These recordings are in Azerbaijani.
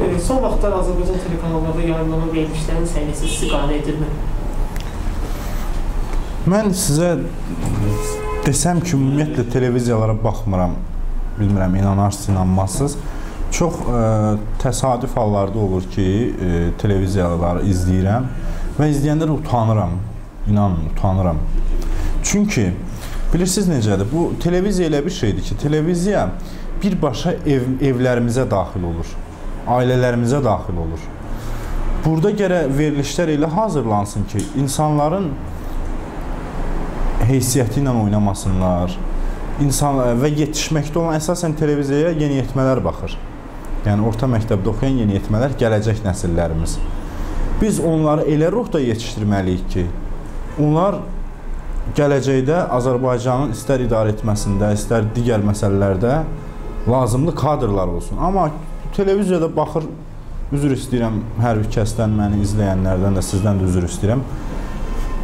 E, son vaxtlar Azərbaycan telekanallarda yayımlanan verilişlərin səviyyəsi sizi qane edirmi? Mən sizə desəm ki, ümumiyyətlə televiziyalara baxmıram. Bilmirəm, inanarsınız, inanmazsınız. Çox ə, təsadüf hallarda olur ki, ə, televiziyaları izləyirəm və izləyəndə də utanıram. İnanın, utanıram. Çünki bilirsiniz necədir? Bu televiziya elə bir şeydir ki, televiziya birbaşa ev, evlərimizə daxil olur. Ailələrimizə daxil olur. Burada gərək verilişlər elə hazırlansın ki, insanların heysiyyəti ilə oynamasınlar. İnsan və yetişməkdə olan əsasən televiziyaya yeniyetmələr baxır. Yəni orta məktəbdə oxuyan yeniyetmələr gələcək nəsillərimiz. Biz onları elə ruhda yetişdirməliyik ki, onlar gələcəkdə Azərbaycanın istər idarə etməsində, istər digər məsələlərdə lazımlı kadrlar olsun. Amma televiziyada baxır, üzr istəyirəm hər bir kəsdən, məni izləyənlərdən də, sizdən də üzr istəyirəm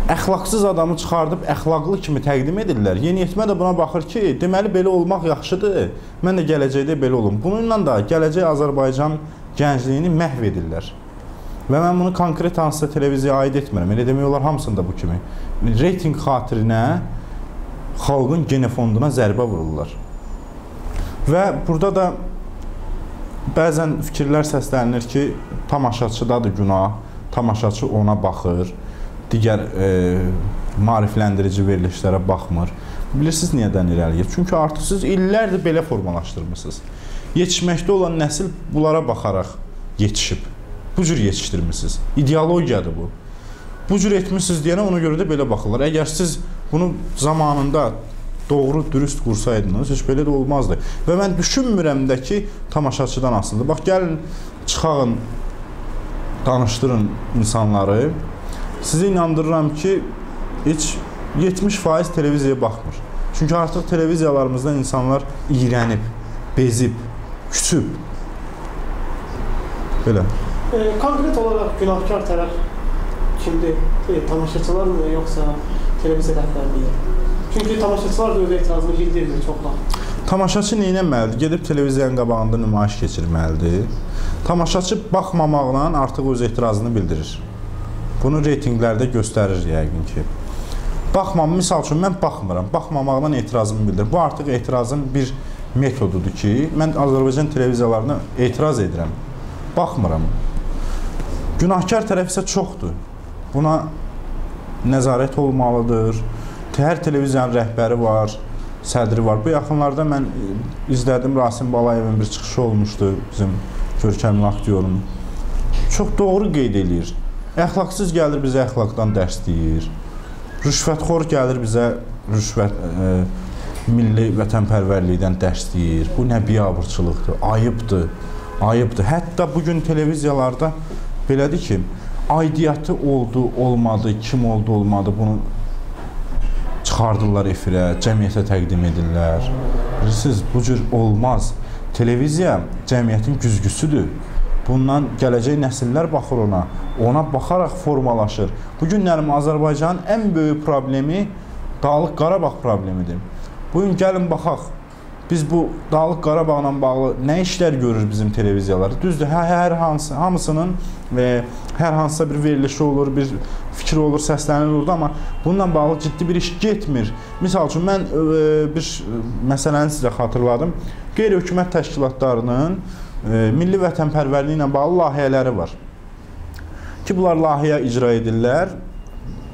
əxlaqsız adamı çıxardıb əxlaqlı kimi təqdim edirlər. Yeniyetmə də buna baxır ki, deməli belə olmaq yaxşıdır. Mən də gələcəkdə belə olum. Bununla da gələcək Azərbaycan gəncliyini məhv edirlər. Və mən bunu konkret hansısa televiziyaya aid etmirəm. Elə demək olar hamısında bu kimi. Reytinq xatirinə xalqın genofonduna zərbə vururlar. Və burada da bəzən fikirlər səslənir ki, tamaşaçıdadır günah, tamaşaçı ona baxır digər e, maarifləndirici verilişlərə baxmır. Bilirsiniz niyyədən irəliyir? Çünki artıq siz illərdir belə formalaşdırmısınız. Yetişməkdə olan nəsil bunlara baxaraq yetişib. Bu cür yetişdirmisiniz. İdeologiyadır bu. Bu cür etmisiniz deyənə ona görə də belə baxırlar. Əgər siz bunu zamanında doğru, dürüst qursaydınız, heç belə də olmazdı. Və mən düşünmürəm də ki, tamaşaçıdan asılıdır. Bax, gəlin, çıxağın, danışdırın insanları. Sizi inandırıram ki, heç 70% televiziyaya baxmır. Çünki artıq televiziyalarımızdan insanlar iyrənib, bezib, küçüb. Belə. E, konkret olaraq günahkar tərəf kimdir? E, tamaşaçılar mı, yoxsa televiziya rəhbərliyi? Çünki tamaşaçılar da öz etirazını bildirir çox vaxt. Tamaşaçı nə etməlidir? Gedib televiziyanın qabağında nümayiş keçirməlidir. Tamaşaçı baxmamaqla artıq öz etirazını bildirir. Bunu reytinqlərdə göstərir yəqin ki. Baxmam, misal üçün mən baxmıram. Baxmamaqdan etirazımı bildirir. Bu artıq etirazın bir metodudur ki, mən Azərbaycan televiziyalarına etiraz edirəm. Baxmıram. Günahkar tərəf isə çoxdur. Buna nəzarət olmalıdır. Hər televiziyanın rəhbəri var, sədri var. Bu yaxınlarda mən izlədim Rasim Balayevin bir çıxışı olmuşdu bizim görkəmli aktyorun. Çox doğru qeyd eləyir. Əxlaqsız gəlir bizə əxlaqdan dərs deyir. Rüşvətxor gəlir bizə rüşvət e, milli vətənpərvərlikdən dərs deyir. Bu nə biabırçılıqdır, ayıbdır, ayıbdır. Hətta bu gün televiziyalarda belədir ki, aidiyyatı oldu, olmadı, kim oldu, olmadı bunu çıxardırlar efirə, cəmiyyətə təqdim edirlər. Bilirsiniz, bu cür olmaz. Televiziya cəmiyyətin güzgüsüdür. Bundan gələcək nəsillər baxır ona. Ona baxaraq formalaşır. Bu günlərim Azərbaycanın ən böyük problemi Dağlıq Qarabağ problemidir. Bu gün gəlin baxaq. Biz bu Dağlıq Qarabağla bağlı nə işlər görür bizim televiziyalar? Düzdür, hər, hər hansı hamısının və hər hansısa bir verilişi olur, bir fikir olur, səslənir orada, amma bununla bağlı ciddi bir iş getmir. Misal üçün mən ə, bir məsələni sizə xatırladım. Qeyri-hökumət təşkilatlarının milli vətənpərvərliyi ilə bağlı layihələri var. Ki, bunlar layihə icra edirlər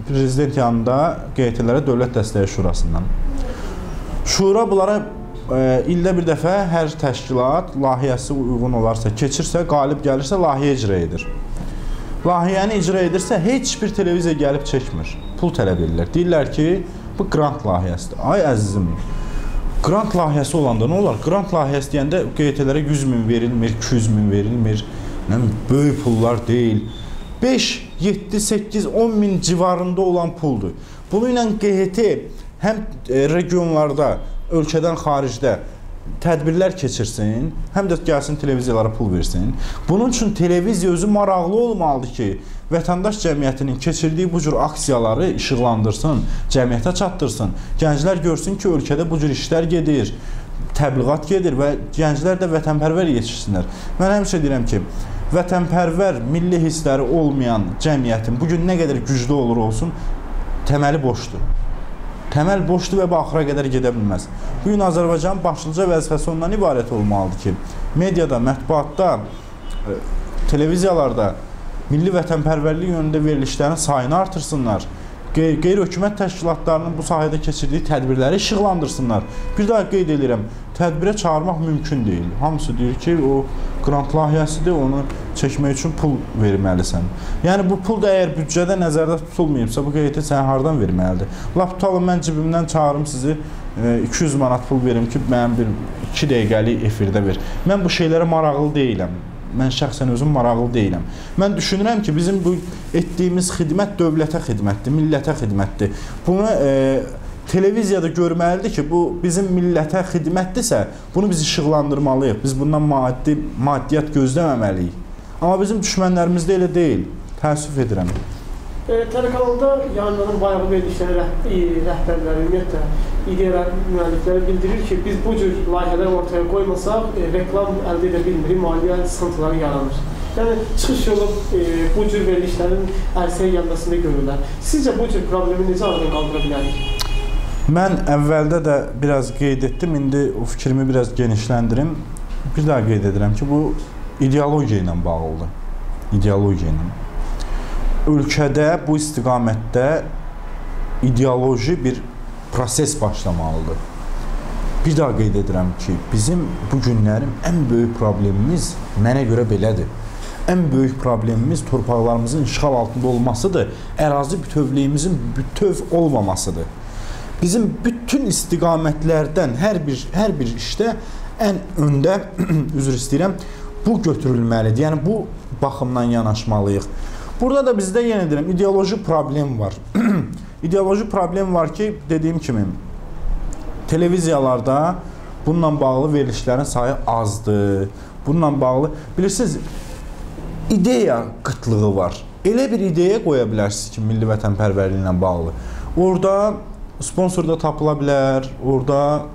prezident yanında QT-lərə Dövlət Dəstəyi Şurasından. Şura bunlara e, ildə bir dəfə hər təşkilat layihəsi uyğun olarsa, keçirsə, qalib gəlirsə layihə icra edir. Layihəni icra edirsə, heç bir televiziya gəlib çəkmir. Pul tələb edirlər. Deyirlər ki, bu qrant layihəsidir. Ay əzizim, Qrant layihəsi olanda nə olar? Qrant layihəsi deyəndə QT-lərə 100 min verilmir, 200 min verilmir. Nə böyük pullar deyil. 5, 7, 8, 10 min civarında olan puldur. Bunu ilə QT həm e, regionlarda, ölkədən xaricdə tədbirlər keçirsin, həm də gəlsin televiziyalara pul versin. Bunun üçün televiziya özü maraqlı olmalıdır ki, vətəndaş cəmiyyətinin keçirdiyi bu cür aksiyaları işıqlandırsın, cəmiyyətə çatdırsın. Gənclər görsün ki, ölkədə bu cür işlər gedir. təbliğat gedir və gənclər də vətənpərvər yetişsinlər. Mən həmişə deyirəm ki, vətənpərvər, milli hissləri olmayan cəmiyyətin bu gün nə qədər güclü olur olsun, təməli boşdur. Təməl boşdur və axıra qədər gedə bilməz. Bu gün Azərbaycanın başlıca vəzifəsi ondan ibarət olmalıdır ki, mediada, mətbuatda, e, televiziyalarda milli vətənpərvərlik yönündə verilişlərin sayını artırsınlar qeyri-hökumət təşkilatlarının bu sahədə keçirdiyi tədbirləri işıqlandırsınlar. Bir daha qeyd edirəm, tədbirə çağırmaq mümkün deyil. Hamısı deyir ki, o qrant layihəsidir, onu çəkmək üçün pul verməlisən. Yəni bu pul da əgər büdcədə nəzərdə tutulmayıbsa, bu qeyti sən hardan verməlidir? Lap tutalım mən cibimdən çağırım sizi 200 e, manat pul verim ki, mənim bir 2 dəqiqəlik efirdə ver. Mən bu şeylərə maraqlı deyiləm mən şəxsən özüm maraqlı deyiləm. Mən düşünürəm ki, bizim bu etdiyimiz xidmət dövlətə xidmətdir, millətə xidmətdir. Bunu e, televiziyada görməlidir ki, bu bizim millətə xidmətdirsə, bunu biz işıqlandırmalıyıq. Biz bundan maddi maddiyyat gözləməməliyik. Amma bizim düşmənlərimizdə elə deyil. Təəssüf edirəm. E, telekanalda yayınlanan bayağı verilişləri rəh rəhbərləri, ümumiyyətlə ideya müəllifləri bildirir ki, biz bu cür layihələr ortaya qoymasaq, e, reklam əldə edə bilmirik, maliyyə sıxıntıları yaranır. Yəni çıxış yolu e, bu cür verilişlərin ərsəyə gəlməsində görürlər. Sizcə bu cür problemi necə aradan qaldıra bilərik? Mən əvvəldə də biraz qeyd etdim, indi o fikrimi biraz genişləndirim. Bir daha qeyd edirəm ki, bu ideologiya ilə bağlıdır. İdeologiya ilə. Ölkədə bu istiqamətdə ideoloji bir proses başlamalıdır. Bir daha qeyd edirəm ki, bizim bu günlərin ən böyük problemimiz mənə görə belədir. Ən böyük problemimiz torpaqlarımızın işğal altında olmasıdır, ərazi bütövlüyümüzün bütöv olmamasıdır. Bizim bütün istiqamətlərdən hər bir hər bir işdə ən öndə üzr istəyirəm, bu götürülməlidir. Yəni bu baxımdan yanaşmalıyıq. Burada da bizdə yenə deyirəm, ideoloji problem var. ideoloji problem var ki, dediyim kimi televiziyalarda bununla bağlı verilişlərin sayı azdır. Bununla bağlı bilirsiniz ideya qıtlığı var. Elə bir ideya qoya bilərsiniz ki, milli vətənpərvərliklə bağlı. Orda sponsor da tapıla bilər, orada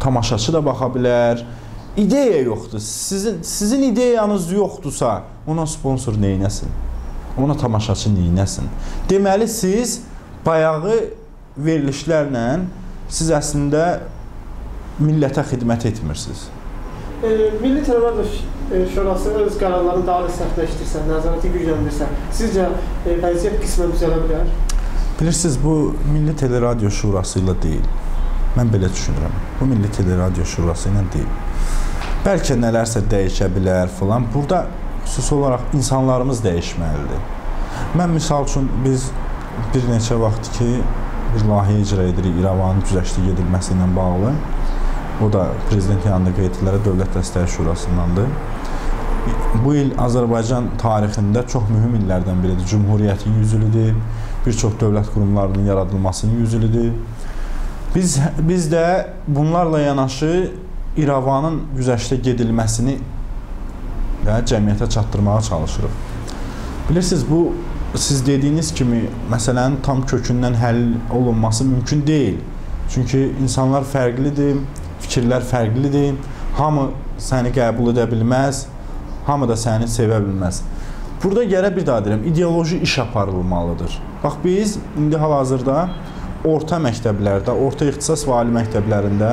tamaşaçı da baxa bilər. İdeya yoxdur. Sizin sizin ideyanız yoxdursa, ona sponsor nə etsin? Ona tamaşaçı neynəsin? Deməli siz bayağı verilişlərlə siz əslində millətə xidmət etmirsiniz. E, Milli Televiziya e, Şurası öz qərarlarını daha da sərtləşdirsə, nəzarəti gücləndirsə, sizcə e, vəziyyət qismən düzələ bilər? Bilirsiniz, bu Milli Teleradio Şurası ilə deyil. Mən belə düşünürəm. Bu Milli Teleradio Şurası ilə deyil. Bəlkə nələrsə dəyişə bilər filan. Burada xüsusi olaraq insanlarımız dəyişməlidir. Mən misal üçün biz bir neçə vaxt ki bir layihə icra edirik İrəvanın güzəştə edilməsi ilə bağlı. O da prezident yanında qeydilərə Dövlət Dəstəyi Şurasındandır. Bu il Azərbaycan tarixində çox mühüm illərdən biridir. Cümhuriyyətin 100 ilidir. Bir çox dövlət qurumlarının yaradılmasının 100 ilidir. Biz biz də bunlarla yanaşı İrəvanın güzəştə gedilməsini və cəmiyyətə çatdırmağa çalışırıq. Bilirsiniz, bu siz dediyiniz kimi məsələnin tam kökündən həll olunması mümkün deyil. Çünki insanlar fərqlidir, fikirlər fərqlidir. Hamı səni qəbul edə bilməz, hamı da səni sevə bilməz. Burada gərək bir daha deyirəm, ideoloji iş aparılmalıdır. Bax biz indi hal-hazırda orta məktəblərdə, orta ixtisas və ali məktəblərində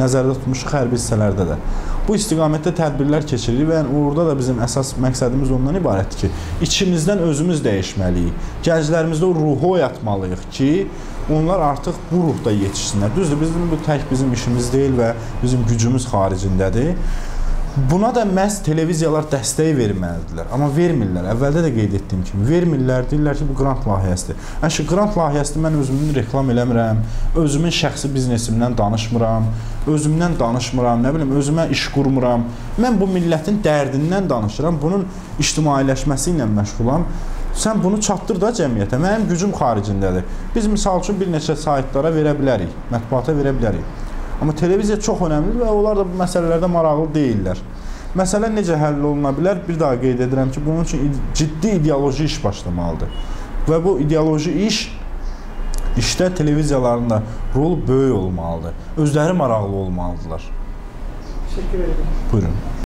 nəzərdə tutmuşuq hərbi hissələrdə də bu istiqamətdə tədbirlər keçiririk və yəni orada da bizim əsas məqsədimiz ondan ibarətdir ki, içimizdən özümüz dəyişməliyik. Gənclərimizdə o ruhu oyatmalıyıq ki, onlar artıq bu ruhda yetişsinlər. Düzdür, bizim bu tək bizim işimiz deyil və bizim gücümüz xaricindədir. Buna da məhz televiziyalar dəstək verməlidirlər. Amma vermirlər. Əvvəldə də qeyd etdiyim kimi vermirlər. Deyirlər ki, bu qrant layihəsidir. Əşi qrant layihəsini mən özümün reklam eləmirəm. Özümün şəxsi biznesimdən danışmıram. Özümdən danışmıram, nə bilim, özümə iş qurmuram. Mən bu millətin dərdindən danışıram. Bunun ictimailəşməsi ilə məşğulam. Sən bunu çatdır da cəmiyyətə. Mənim gücüm xaricindədir. Biz misal üçün bir neçə saytlara verə bilərik, mətbuata verə bilərik. Amma televiziya çox önəmlidir və onlar da bu məsələlərdə maraqlı deyillər. Məsələ necə həll oluna bilər? Bir daha qeyd edirəm ki, bunun üçün ciddi ideoloji iş başlamalıdır. Və bu ideoloji iş İşdə televiziyaların da rolu böyük olmalıdır. Özləri maraqlı olmalıdırlar. Teşekkür ederim. Buyurun.